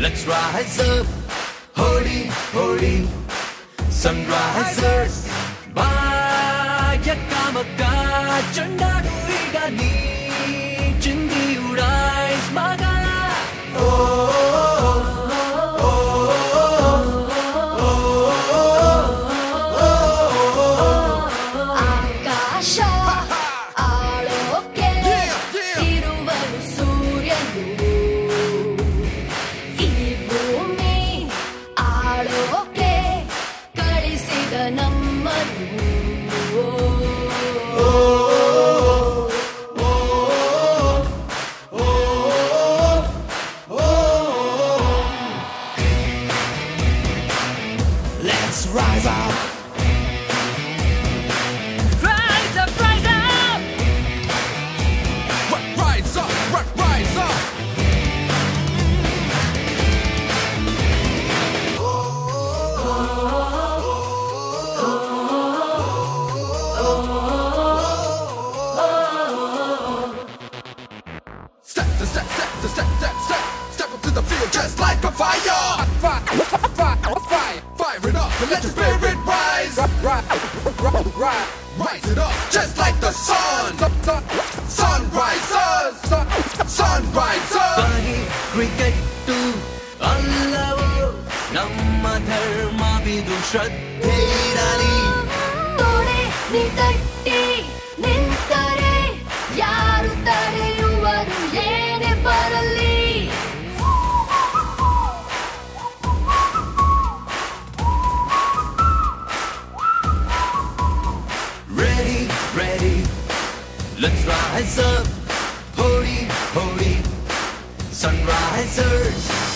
Let's rise up, holy, holy, sunrisers. 바야까먹다 전나구리가 니 rise up. Rise up, rise up! Rise up, rise up. Step, step, step, step, step, step, step up to the field just like a fire. Fire, and let your spirit rise. Rise, rise, rise it up just like the sun. Sun, sun rises, sun, sun rises. Cricket ಅಲ್ಲವೋ ನಮ್ಮ ಧರ್ಮವಿದು ಶ್ರದ್ಧೆ ಇರಲಿ ತೊಡೆ ನೀ ತಟ್ಟಿ let's rise up. Holy, holy, sunrisers.